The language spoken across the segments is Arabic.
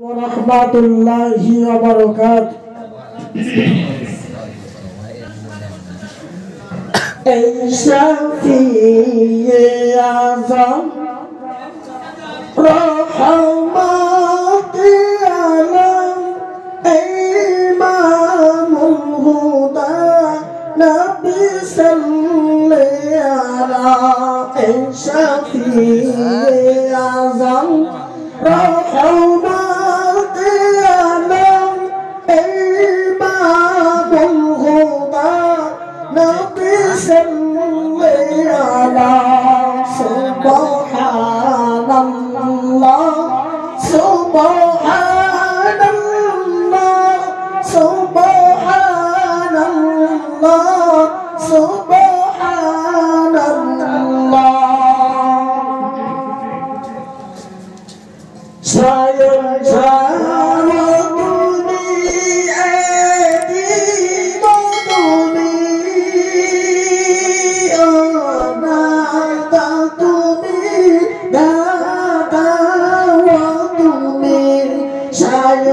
ورحمة الله وبركاته. أي شفيع أعظم رحمتي على إمام الهدى نبي صل على أي شفيع أعظم رحمتي سبحان الله سبحان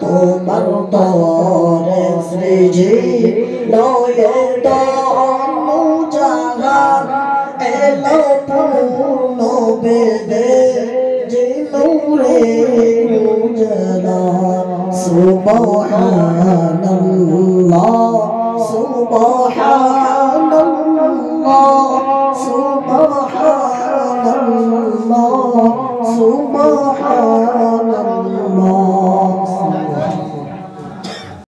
tu mantor sriji no yoto mu jaga elo puno bede jinure mujana subhanallah subhanallah